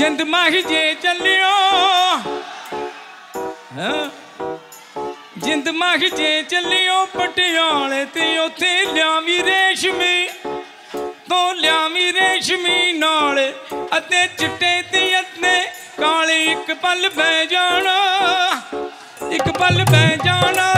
ਜਿੰਦ ਮਾਹੀ ਜੇ ਚੱਲਿਓ। ਹਾਂ? ਜਿੰਦ ਮਾਹੀ ਜੇ ਚੱਲਿਓ ਪਟਿਆਲੇ ਤੇ ਉੱਥੇ ਲਿਆਵੀ ਰੇਸ਼ਮੀ, ਤੋਂ ਲਿਆਵੀ ਰੇਸ਼ਮੀ ਨਾਲ ਅਤੇ ਚਿੱਟੇ ਤੇ ਅੱਤੇ ਕਾਲੇ ਇੱਕ ਪਲ ਬਹਿ ਜਾਣਾ, ਇੱਕ ਪਲ ਬਹਿ ਜਾਣਾ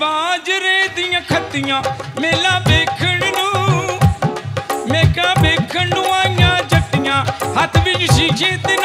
ਬਾਜਰੇ ਦੀਆਂ ਖੱਤੀਆਂ ਮੇਲਾ ਵੇਖਣ ਨੂੰ, ਮੇਕਾ ਵੇਖਣ ਨੂੰ ਆਈਆਂ ਜੱਟੀਆਂ। ਹੱਥ ਵਿੱਚ ਸ਼ੀਸ਼ੇ ਤੇ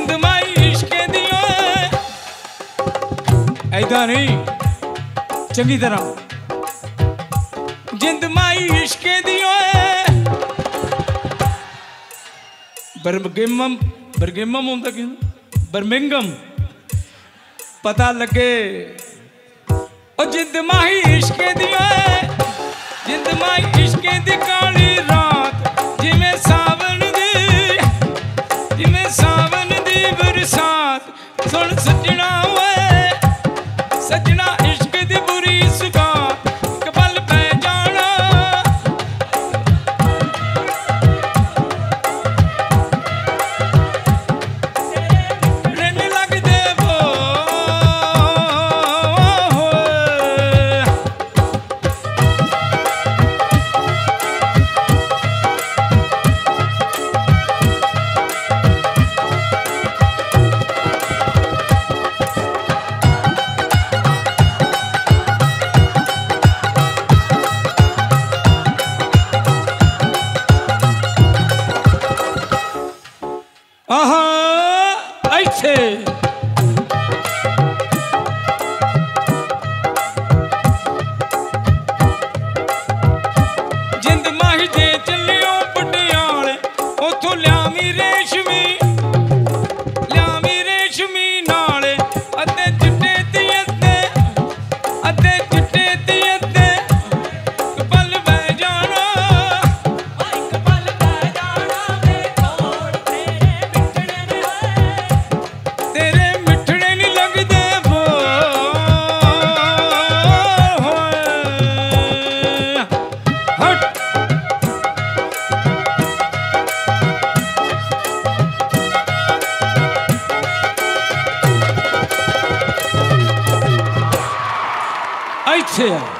ਜਿੰਦ ਮਾਈ ਇਸ਼ਕੇ ਦੀ ਓਏ ਐਦਾਂ ਨਹੀਂ, ਚੰਗੀ ਤਰ੍ਹਾਂ। ਜਿੰਦ ਮਾਈ ਇਸ਼ਕੇ ਦੀ ਓਏ ਬਰਮਗਮਮ, ਬਰਗਮਮ ਹੁੰਦਾ ਕਿ ਬਰਮਿੰਗਮ। ਪਤਾ ਲੱਗੇ, ਉਹ ਜਿੰਦ ਮਾਹੀ ਇਸ਼ਕੇ ਦੀ ਓਏ ਜਿੰਦ ਮਾਈ ਇਸ਼ਕੇ ਦੀ ਕਾਲੀ ਰਾਤ, ਜਿਵੇਂ ਸਾਵਣ ਦੀ, ਜਿਵੇਂ ਸਾਵਨ ਦੀ ਬਰਸਾਤ ਸੁਣ ਸੱਜਣਾ ਓਏ। ਆਹਾ 박수예요.